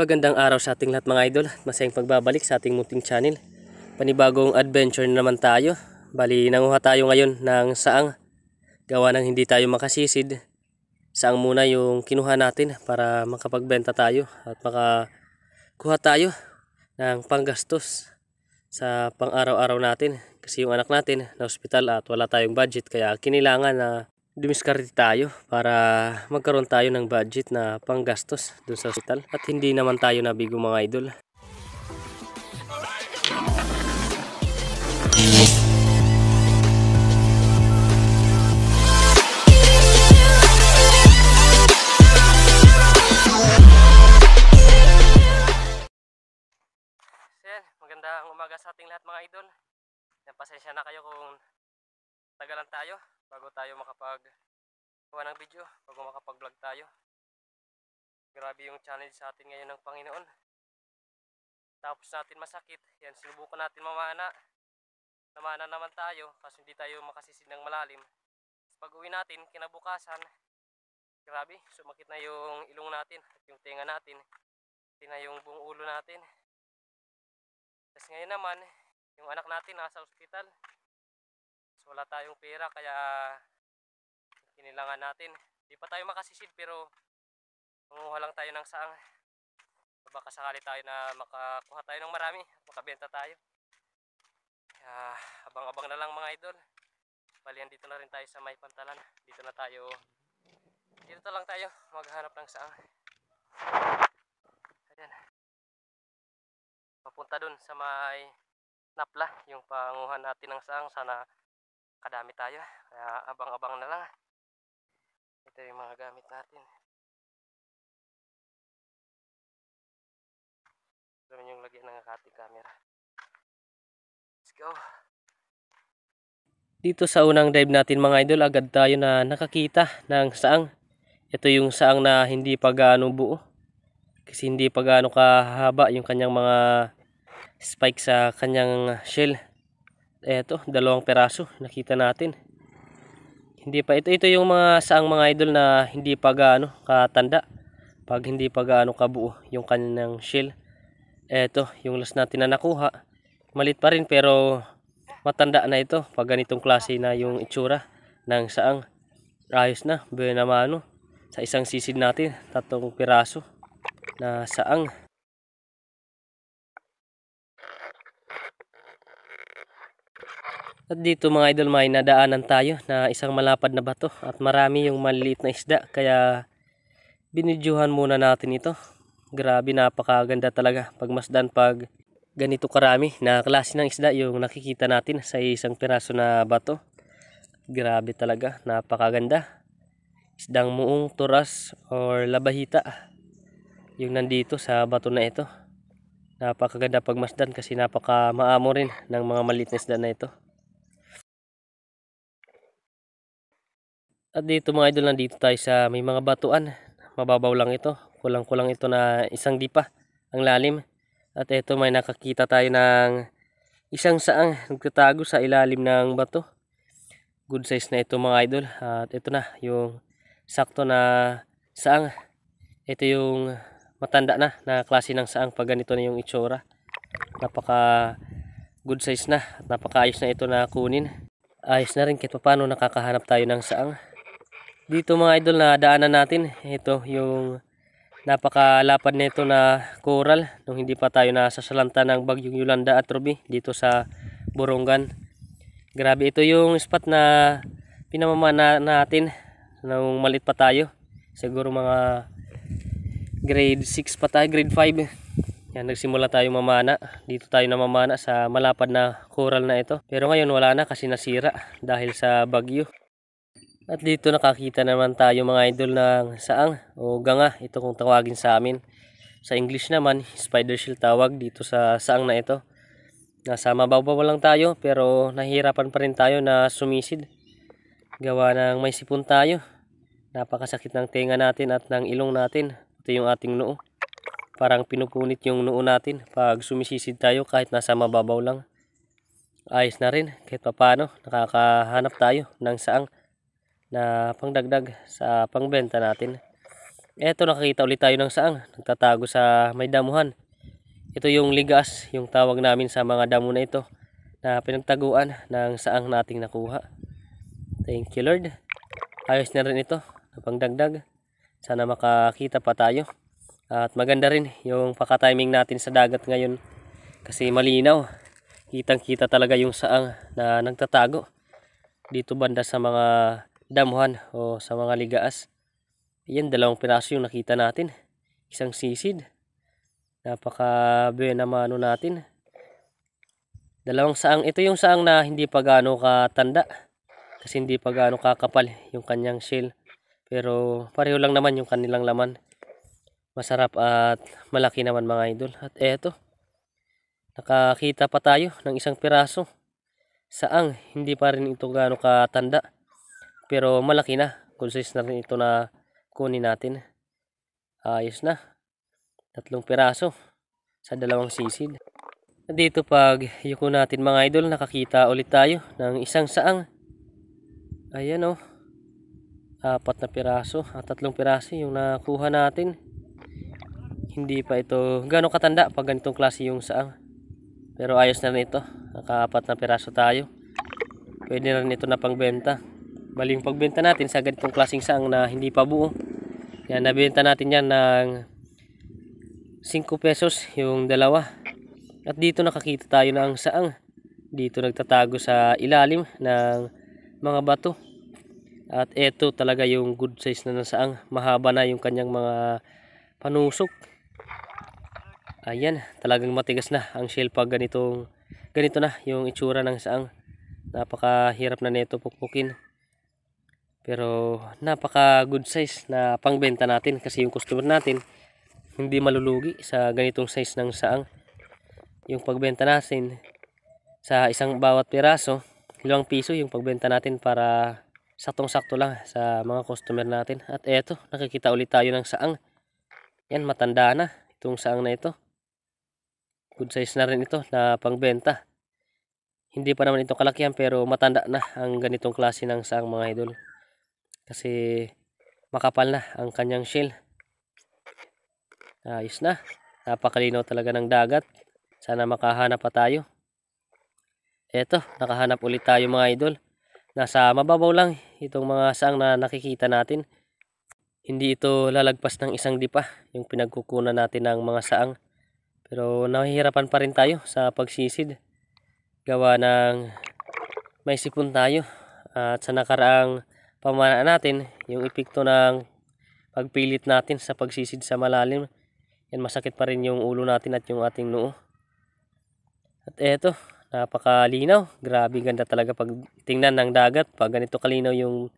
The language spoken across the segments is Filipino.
Magandang araw sa ating lahat mga idol at masayang pagbabalik sa ating munting channel. Panibagong adventure na naman tayo. Bali, nanguha tayo ngayon ng saang. Gawa ng hindi tayo makasisid. Saang muna yung kinuha natin para makapagbenta tayo at makakuha tayo ng panggastos sa pang-araw-araw natin. Kasi yung anak natin na hospital at wala tayong budget kaya kinilangan na dumiskarte tayo para magkaroon tayo ng budget na panggastos dun sa hospital at hindi naman tayo nabigo mga idol. Sir, magandang umaga sa ating lahat mga idol. Pasensya na kayo kung tagalan tayo bago tayo makapag gawa ng video, bago makapag-vlog tayo. Grabe yung challenge sa atin ngayon ng Panginoon. Tapos natin masakit, yan sinubukan natin mamana. Namana naman tayo kasi hindi tayo makasisid ng malalim. Pag uwi natin, kinabukasan, grabe, sumakit na yung ilong natin at yung tenga natin. Pati na yung buong ulo natin. Tapos ngayon naman, yung anak natin nasa ospital. Wala tayong pera kaya kinilangan natin. Di pa tayo makasisid pero manguha lang tayo ng saang. Baka sakali tayo na makakuha tayo ng marami makabenta tayo. Kaya abang-abang na lang mga idol. Bali dito na rin tayo sa may pantalan. Dito na tayo dito na lang tayo maghanap ng saang. Ayan. Papunta dun sa may napla yung panguhan natin ng saang. Sana kadami tayo. Kaya abang-abang na lang. Ito yung mga gamit natin. Ito yung lagyan ng ating camera. Let's go. Dito sa unang dive natin mga idol, agad tayo na nakakita ng saang. Ito yung saang na hindi pa gaano buo. Kasi hindi pa gaano kahaba yung kanyang mga spike sa kanyang shell. Eto, dalawang peraso nakita natin. Hindi pa ito ito yung mga saang mga idol na hindi pa gaano katanda. Pag hindi pa gaano kabuo yung kanyang shell. Eto, yung last natin na nakuha. Malit pa rin pero matanda na ito pag ganitong klase na yung itsura ng saang. Ayos na, benamano. Sa isang sisid natin, tatlong piraso na saang. At dito mga idol may nadaanan tayo na isang malapad na bato at marami yung maliliit na isda kaya binidyuhan muna natin ito. Grabe napakaganda talaga pagmasdan pag ganito karami na klase ng isda yung nakikita natin sa isang piraso na bato. Grabe talaga napakaganda. Isdang muong turas or labahita yung nandito sa bato na ito. Napakaganda pagmasdan kasi napaka maamo rin ng mga maliit na isda na ito. At dito mga idol, nandito tayo sa may mga batuan. Mababaw lang ito. Kulang-kulang ito na isang dipa ang lalim. At ito may nakakita tayo ng isang saang nagtatago sa ilalim ng bato. Good size na ito mga idol. At ito na yung sakto na saang. Ito yung matanda na na klase ng saang pag ganito na yung itsura. Napaka good size na at napakaayos na ito na kunin. Ayos na rin kahit paano nakakahanap tayo ng saang dito mga idol na daanan natin. Ito yung napakalapad nito na coral nung hindi pa tayo nasasalanta ng bagyong Yolanda at Ruby dito sa Borongan grabe ito yung spot na pinamamana natin nung malit pa tayo. Siguro mga grade 6 pa tayo grade 5 yan nagsimula tayo mamana. Dito tayo namamana sa malapad na coral na ito. Pero ngayon wala na kasi nasira dahil sa bagyo at dito nakakita naman tayo mga idol ng saang o ganga. Ito kung tawagin sa amin. Sa English naman, spider shell tawag dito sa saang na ito. Nasa mababaw lang tayo pero nahihirapan pa rin tayo na sumisid. Gawa ng may sipon tayo. Napakasakit ng tenga natin at ng ilong natin. Ito yung ating noo. Parang pinupunit yung noo natin pag sumisisid tayo kahit nasa mababaw lang. Ayos na rin kahit papano nakakahanap tayo ng saang na pangdagdag sa pangbenta natin. Eto nakakita ulit tayo ng saang. Nagtatago sa may damuhan. Ito yung ligas, yung tawag namin sa mga damo na ito na pinagtaguan ng saang nating nakuha. Thank you Lord. Ayos na rin ito. Napangdagdag. Sana makakita pa tayo. At maganda rin yung paka-timing natin sa dagat ngayon. Kasi malinaw. Kitang kita talaga yung saang na nagtatago. Dito banda sa mga damuhan o sa mga ligaas. Yan, dalawang piraso yung nakita natin. Isang sisid. Napaka buena mano natin. Dalawang saang. Ito yung saang na hindi pa gaano katanda. Kasi hindi pa gaano kakapal yung kanyang shell. Pero pareho lang naman yung kanilang laman. Masarap at malaki naman mga idol. At eto. Nakakita pa tayo ng isang piraso. Saang. Hindi pa rin ito gaano katanda. Pero malaki na. Consists na rin ito na kunin natin. Ayos na tatlong piraso sa dalawang sisid. Dito pag yuko natin mga idol, nakakita ulit tayo ng isang saang. Ayan o. Oh. Apat na piraso at tatlong piraso yung nakuha natin. Hindi pa ito gano'ng katanda pag ganitong klase yung saang. Pero ayos na rin ito. Nakaapat na piraso tayo. Pwede na rin ito na pangbenta. Baling pagbenta natin sa ganitong klaseng saang na hindi pa buo. Yan, nabenta natin yan ng 5 pesos yung dalawa. At dito nakakita tayo ng saang. Dito nagtatago sa ilalim ng mga bato. At ito talaga yung good size na ng saang. Mahaba na yung kanyang mga panusok. Ayan, talagang matigas na ang shell pag ganitong ganito na yung itsura ng saang. Napakahirap na nito pukpukin. Pero napaka good size na pangbenta natin kasi yung customer natin hindi malulugi sa ganitong size ng saang. Yung pagbenta natin sa isang bawat piraso, ilang piso yung pagbenta natin para saktong-sakto lang sa mga customer natin. At eto, nakikita ulit tayo ng saang. Yan, matanda na itong saang na ito. Good size na rin ito na pangbenta. Hindi pa naman ito kalakihan pero matanda na ang ganitong klase ng saang mga idol. Kasi makapal na ang kanyang shell. Ayos na. Napakalinaw talaga ng dagat. Sana makahanap pa tayo. Eto, nakahanap ulit tayo mga idol. Nasa mababaw lang itong mga saang na nakikita natin. Hindi ito lalagpas ng isang dipa yung pinagkukunan natin ng mga saang. Pero nahihirapan pa rin tayo sa pagsisid. Gawa ng may sipon tayo. At sa nakaraang pamana natin, yung epekto ng pagpilit natin sa pagsisid sa malalim yan masakit pa rin yung ulo natin at yung ating noo. At eto, napakalinaw. Grabe ganda talaga pag tingnan ng dagat. Pag ganito kalinaw yung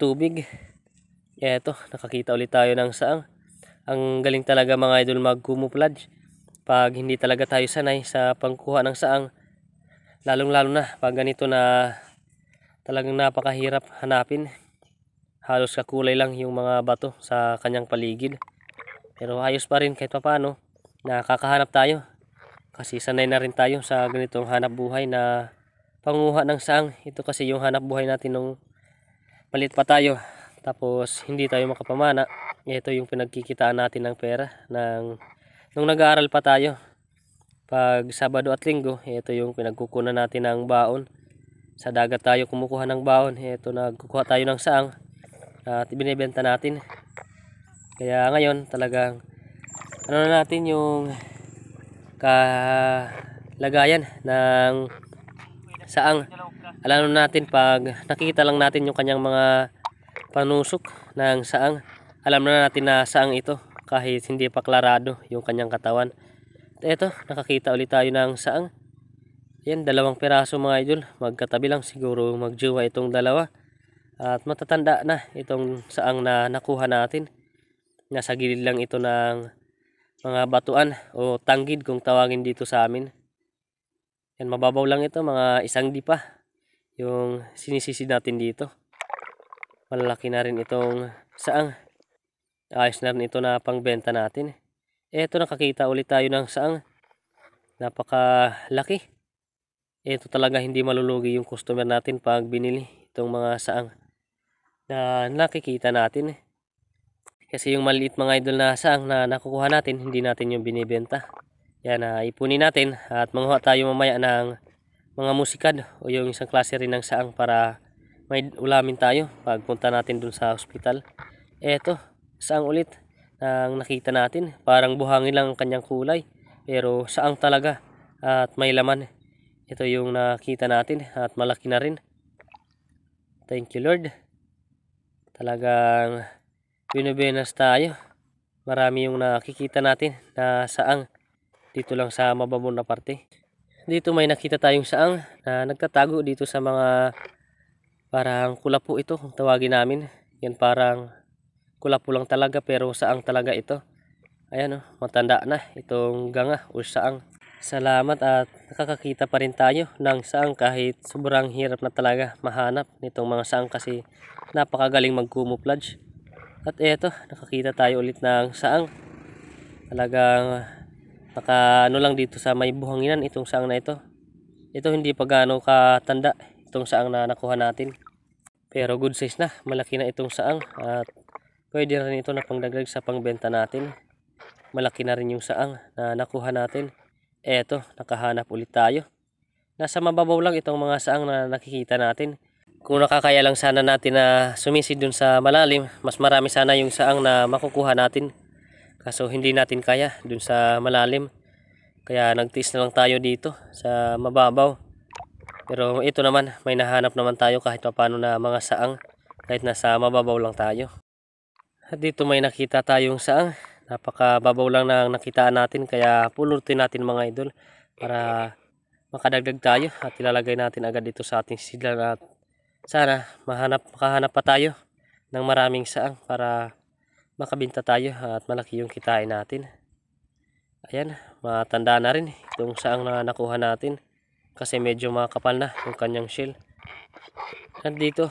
tubig. Eto, nakakita ulit tayo ng saang. Ang galing talaga mga idol mag-camouflage. Pag hindi talaga tayo sanay sa pangkuha ng saang. Lalong lalo na pag ganito na talagang napakahirap hanapin. Halos kakulay lang yung mga bato sa kanyang paligid. Pero ayos pa rin kahit paano. Nakakahanap tayo. Kasi sanay na rin tayo sa ganitong hanap buhay na panguha ng saang. Ito kasi yung hanap buhay natin nung malit pa tayo. Tapos hindi tayo makapamana. Ito yung pinagkikitaan natin ng pera. Ng, nung nag-aaral pa tayo. Pag Sabado at Linggo, ito yung pinagkukunan natin ng baon. Sa dagat tayo kumukuha ng baon. Ito nagkukuha tayo ng saang. At ibinibenta natin. Kaya ngayon talagang ano na natin yung kalagayan ng saang. Alam natin pag nakita lang natin yung kanyang mga panusok ng saang. Alam na natin na saang ito kahit hindi pa klarado yung kanyang katawan. At ito, nakakita ulit tayo ng saang. Yan, dalawang piraso mga idol. Magkatabi lang siguro magjowa itong dalawa. At matatanda na itong saang na nakuha natin. Nasa gilid lang ito ng mga batuan o tanggid kung tawagin dito sa amin. Yan mababaw lang ito mga isang dipa yung sinisisi natin dito. Malalaki na rin itong saang. Ayos na rin ito na pangbenta natin. Eto nakakita ulit tayo ng saang. Napakalaki ito talaga hindi malulugi yung customer natin pag binili itong mga saang na nakikita natin Kasi yung maliit mga idol na saang na nakukuha natin, hindi natin yung binibenta. Yan, uh, ipunin natin at manguha tayo mamaya ng mga musikad o yung isang klase rin ng saang para may ulamin tayo pagpunta natin dun sa hospital. Eto, saang ulit ang nakita natin. Parang buhangin lang ang kanyang kulay. Pero saang talaga at may laman. Ito yung nakita natin at malaki na rin. Thank you Lord. Talagang binubenas tayo. Marami yung nakikita natin na saang dito lang sa mababaw na parte. Dito may nakita tayong saang na nagtatago dito sa mga parang kulapo ito kung tawagin namin. Yan parang kulapo lang talaga pero saang talaga ito. Ayan o, oh, matanda na itong ganga o saang. Salamat at nakakakita pa rin tayo ng saang kahit sobrang hirap na talaga mahanap nitong mga saang kasi napakagaling mag-camouflage. At eto, nakakita tayo ulit ng saang. Talagang naka ano lang dito sa may buhanginan itong saang na ito. Ito hindi pa gaano katanda itong saang na nakuha natin. Pero good size na, malaki na itong saang at pwede rin ito na pangdagdag sa pangbenta natin. Malaki na rin yung saang na nakuha natin. Eto, nakahanap ulit tayo. Nasa mababaw lang itong mga saang na nakikita natin. Kung nakakaya lang sana natin na sumisid dun sa malalim, mas marami sana yung saang na makukuha natin. Kaso hindi natin kaya dun sa malalim. Kaya nagtiis na lang tayo dito sa mababaw. Pero ito naman, may nahanap naman tayo kahit paano na mga saang. Kahit nasa mababaw lang tayo. At dito may nakita tayong saang napakababaw lang na nakitaan natin kaya pulutin natin mga idol para makadagdag tayo at ilalagay natin agad dito sa ating sidlan at sana mahanap, makahanap pa tayo ng maraming saang para makabinta tayo at malaki yung kitain natin. Ayan matanda na rin itong saang na nakuha natin kasi medyo makapal na yung kanyang shell. Nandito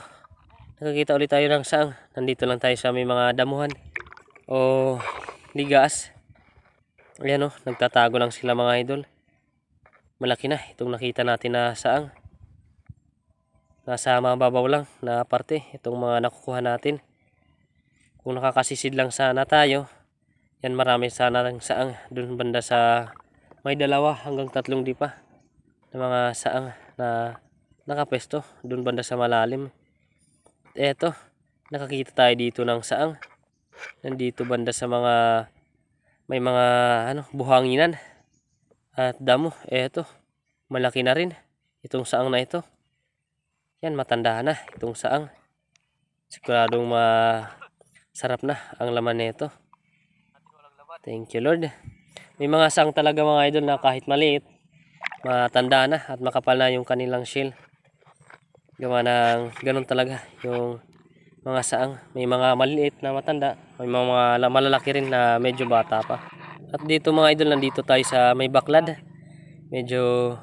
nakakita ulit tayo ng saang. Nandito lang tayo sa may mga damuhan. O ligas. Ayan o, oh, nagtatago lang sila mga idol. Malaki na itong nakita natin na saang. Nasa mga babaw lang na parte itong mga nakukuha natin. Kung nakakasisid lang sana tayo, yan marami sana ng saang dun banda sa may dalawa hanggang tatlong dipa na mga saang na nakapesto dun banda sa malalim. Eto, nakakita tayo dito ng saang nandito banda sa mga may mga ano buhanginan at damo. Eto malaki na rin. Itong saang na ito. Yan matanda na. Itong saang. Siguradong masarap na ang laman nito. Thank you lord. May mga saang talaga mga idol na kahit maliit matanda na at makapal na yung kanilang shell. Gawa ng ganun talaga yung mga saang. May mga maliliit na matanda, may mga malalaki rin na medyo bata pa. At dito mga idol, nandito tayo sa may baklad. Medyo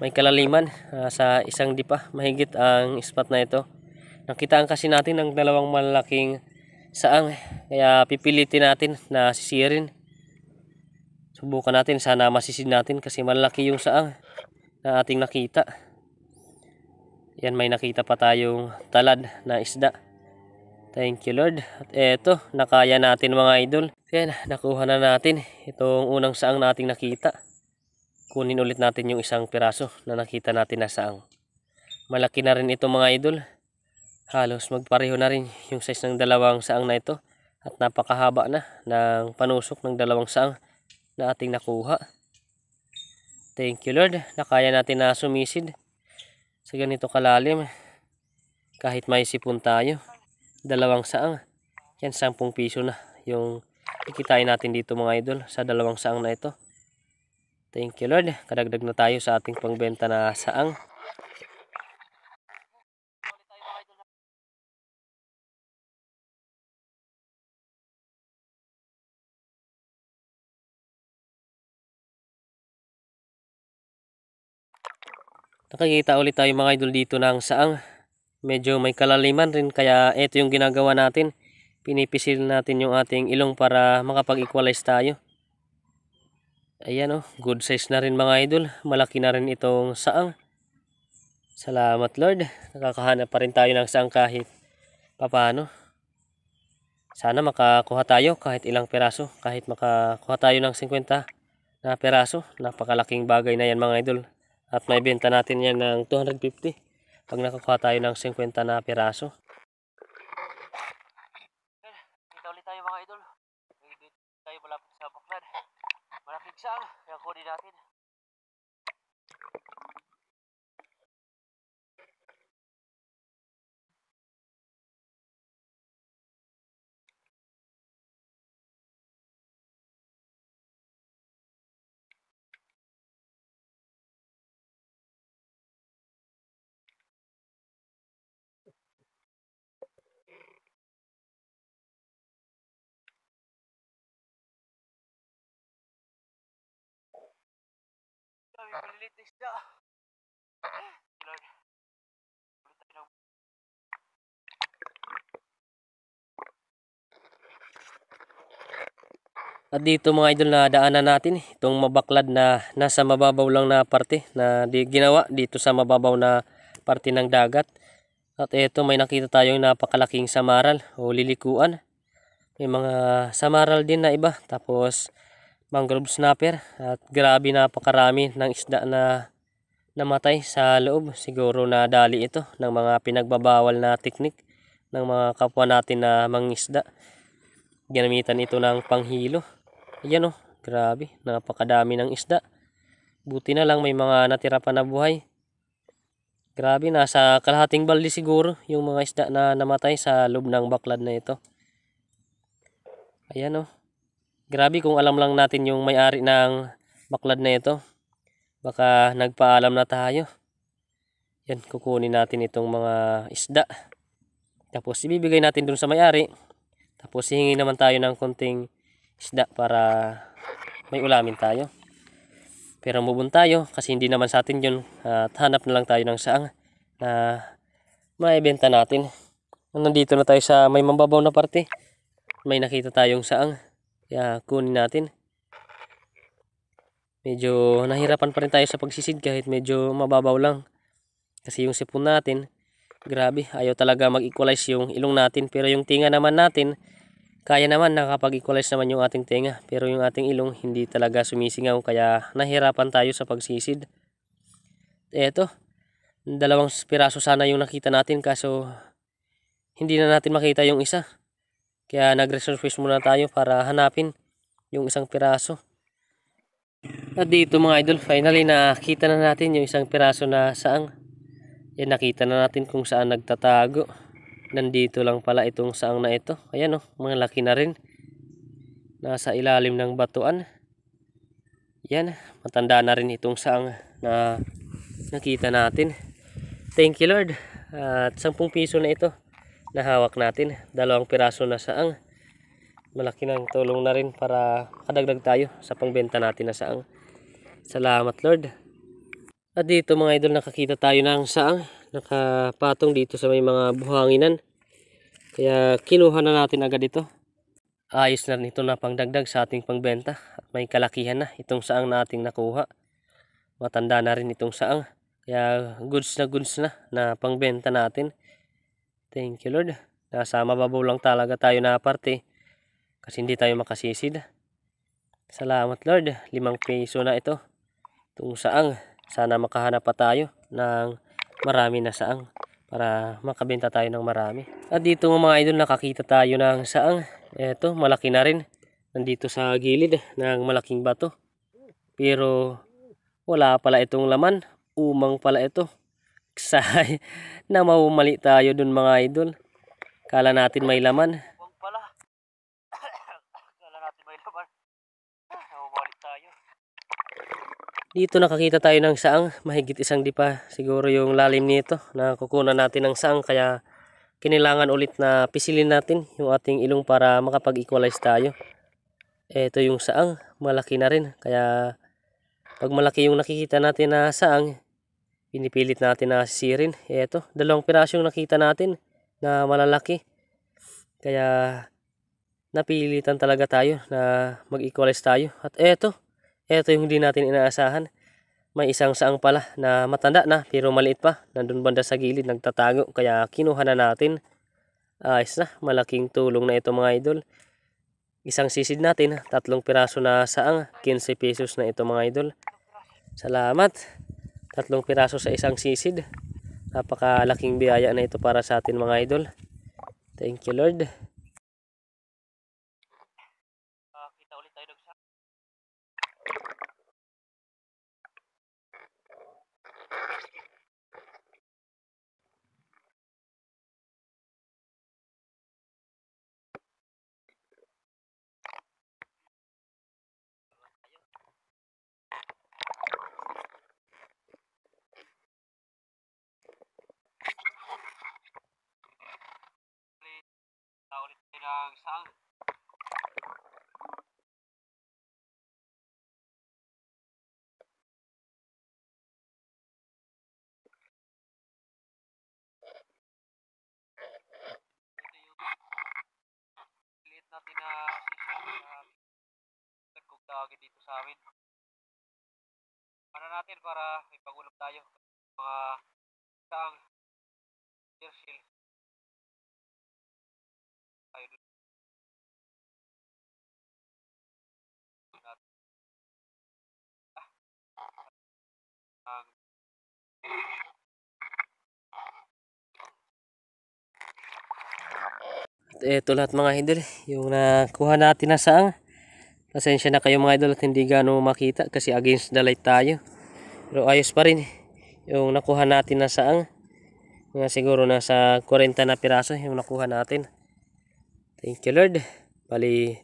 may kalaliman uh, sa isang dipa. Mahigit ang spot na ito. Nakitaan kasi natin ng dalawang malalaking saang. Kaya pipilitin natin na sisirin. Subukan natin, sana masisid natin kasi malaki yung saang na ating nakita. Yan may nakita pa tayong talad na isda. Thank you Lord. At eto, nakaya natin mga idol. Yan, nakuha na natin itong unang saang nating nakita. Kunin ulit natin yung isang piraso na nakita natin na saang. Malaki na rin ito mga idol. Halos magpareho na rin yung size ng dalawang saang na ito. At napakahaba na ng panusok ng dalawang saang na ating nakuha. Thank you Lord. Nakaya natin na sumisid sa ganito kalalim. Kahit may sipon tayo dalawang saang. Yan, 10 piso na yung ikitain natin dito mga idol sa dalawang saang na ito. Thank you Lord. Kadagdag na tayo sa ating pangbenta na saang. Nakikita ulit tayo mga idol dito ng saang medyo may kalaliman rin kaya ito yung ginagawa natin pinipisil natin yung ating ilong para makapag-equalize tayo ayan oh, good size na rin mga idol malaki na rin itong saang salamat Lord nakakahanap pa rin tayo ng saang kahit papano Sana makakuha tayo kahit ilang peraso. Kahit makakuha tayo ng 50 na peraso. Napakalaking bagay na yan mga idol. At may benta natin yan ng 250 pag nakakuha tayo ng 50 na peraso. Kita ulit tayo mga idol. Tayo malapit sa baklad. Malaking saang. Kaya kunin natin. Kami malilit na At dito mga idol na daanan natin itong mabaklad na nasa mababaw lang na parte na di ginawa dito sa mababaw na parte ng dagat. At ito may nakita tayong napakalaking samaral o lilikuan. May mga samaral din na iba. Tapos mangrove snapper at grabe napakarami ng isda na namatay sa loob. Siguro na dali ito ng mga pinagbabawal na teknik ng mga kapwa natin na mangisda. Ginamitan ito ng panghilo. Ayan o, grabe, napakadami ng isda. Buti na lang may mga natira pa na buhay. Grabe, nasa kalahating balde siguro yung mga isda na namatay sa loob ng baklad na ito. Ayan o. Grabe kung alam lang natin yung may-ari ng baklad na ito. Baka nagpaalam na tayo. Yan, kukunin natin itong mga isda. Tapos ibibigay natin dun sa may-ari. Tapos hihingi naman tayo ng konting isda para may ulamin tayo. Pero mubun tayo kasi hindi naman sa atin yun. At hanap na lang tayo ng saang na maibenta natin. Nandito na tayo sa may mambabaw na parte. May nakita tayong saang. Kaya kunin natin. Medyo nahirapan pa rin tayo sa pagsisid kahit medyo mababaw lang. Kasi yung sipon natin, grabe, ayaw talaga mag-equalize yung ilong natin. Pero yung tinga naman natin, kaya naman nakapag-equalize naman yung ating tenga. Pero yung ating ilong hindi talaga sumisingaw kaya nahirapan tayo sa pagsisid. Eto, dalawang piraso sana yung nakita natin kaso hindi na natin makita yung isa. Kaya nag-resurface muna tayo para hanapin yung isang piraso. At dito mga idol, finally nakita na natin yung isang piraso na saang. Yan nakita na natin kung saan nagtatago. Nandito lang pala itong saang na ito. Ayan oh, mga laki na rin. Nasa ilalim ng batuan. Yan, matanda na rin itong saang na nakita natin. Thank you Lord. At 10 piso na ito na hawak natin. Dalawang piraso na saang malaki ng tulong na rin para kadagdag tayo sa pangbenta natin na saang. Salamat Lord. At dito mga idol nakakita tayo ng saang nakapatong dito sa may mga buhanginan. Kaya kinuha na natin agad ito. Ayos na rin ito na pangdagdag sa ating pangbenta. At may kalakihan na itong saang nating nakuha. Matanda na rin itong saang. Kaya goods na goods na na pangbenta natin. Thank you Lord. Nasa mababaw lang talaga tayo na parte kasi hindi tayo makasisid. Salamat Lord, limang piso na ito. Itong saang, sana makahanap pa tayo ng marami na saang para makabenta tayo ng marami. At dito mga idol nakakita tayo ng saang. Ito, malaki na rin. Nandito sa gilid ng malaking bato. Pero wala pala itong laman. Umang pala ito. Ksay na maumali tayo dun mga idol. Kala natin may laman. Kala natin may laman. Naumali tayo. Dito nakakita tayo ng saang. Mahigit isang dipa. Siguro yung lalim nito. Na kukunan natin ng saang. Kaya kinilangan ulit na pisilin natin yung ating ilong para makapag-equalize tayo. Ito yung saang. Malaki na rin. Kaya pag malaki yung nakikita natin na saang, pinipilit natin na sisirin. Ito, dalawang piraso nakita natin na malalaki. Kaya napilitan talaga tayo na mag-equalize tayo. At eto, eto yung hindi natin inaasahan. May isang saang pala na matanda na pero maliit pa. Nandun banda sa gilid nagtatago kaya kinuha na natin. Ayos na, malaking tulong na ito mga idol. Isang sisid natin, tatlong piraso na saang, 15 pesos na ito mga idol. Salamat. Tatlong piraso sa isang sisid. Napakalaking biyaya na ito para sa atin mga idol. Thank you Lord. Saang. liit natin na na nagkog tawagin dito sa amin. Para natin para may pag-ulam tayo. Mga saang Churchill. Ito lahat mga idol, yung nakuha natin na saang. Pasensya na kayo mga idol at hindi gano makita kasi against the light tayo. Pero ayos pa rin yung nakuha natin na saang. Mga siguro nasa 40 na piraso yung nakuha natin. Thank you Lord. Bali,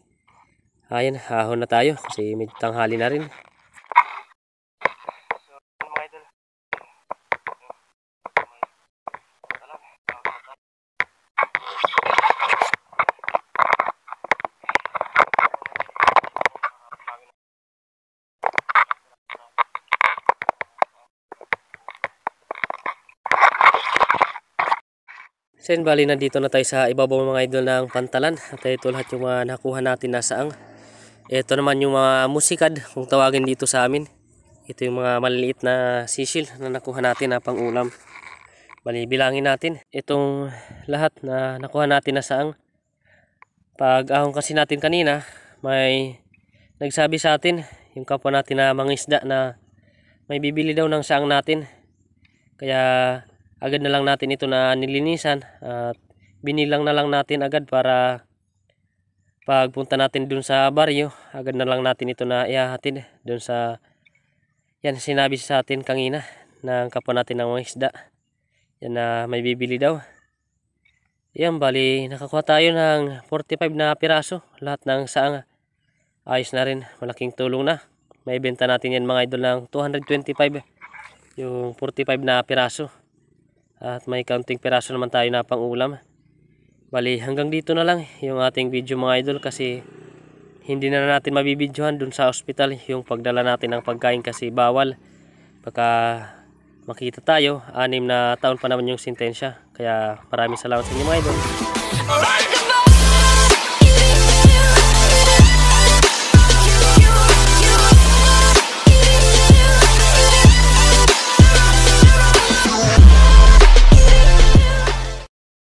ayan, hahon na tayo kasi medyo tanghali na rin. mga idol. Sen, bali na dito na tayo sa ibabaw mga idol ng pantalan. At ito lahat yung mga nakuha natin na saang. Ito naman yung mga musikad kung tawagin dito sa amin. Ito yung mga maliliit na sisil na nakuha natin na pang ulam. Bali, bilangin natin. Itong lahat na nakuha natin na saang. Pag ahong kasi natin kanina, may nagsabi sa atin, yung kapwa natin na mangisda na may bibili daw ng saang natin. Kaya agad na lang natin ito na nilinisan at binilang na lang natin agad para pagpunta natin dun sa baryo agad na lang natin ito na ihahatid dun sa yan sinabi sa atin kanina ng kapwa natin ng mga isda. Yan na may bibili daw. Yan bali nakakuha tayo ng 45 na piraso lahat ng saang ayos na rin malaking tulong na. May benta natin yan mga idol ng 225 yung 45 na piraso at may kaunting piraso naman tayo na pang ulam. Bali hanggang dito na lang yung ating video mga idol kasi hindi na natin mabibidyohan dun sa ospital yung pagdala natin ng pagkain kasi bawal. Baka makita tayo, anim na taon pa naman yung sintensya. Kaya maraming salamat sa inyo mga idol. Alright,